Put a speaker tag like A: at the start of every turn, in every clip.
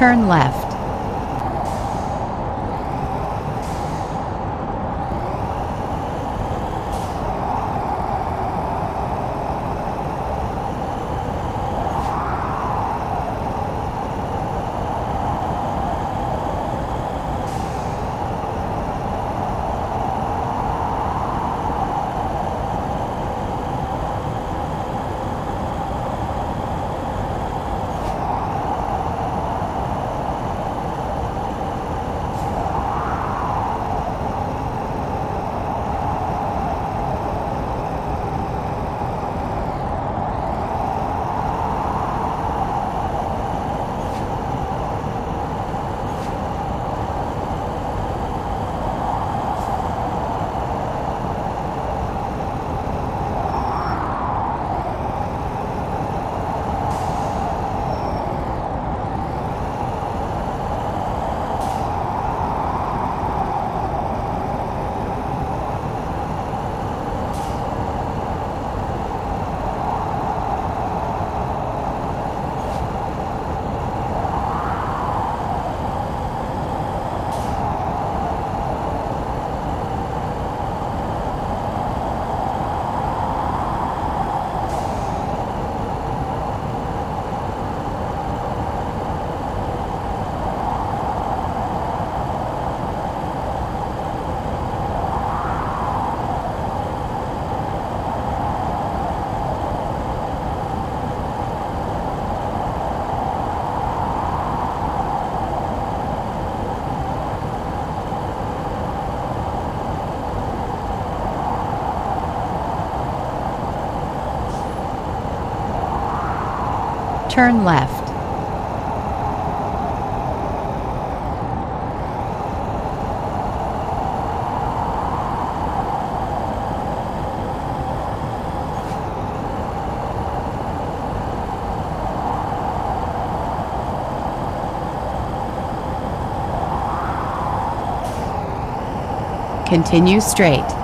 A: Turn left. Turn left. Continue straight.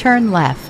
A: Turn left.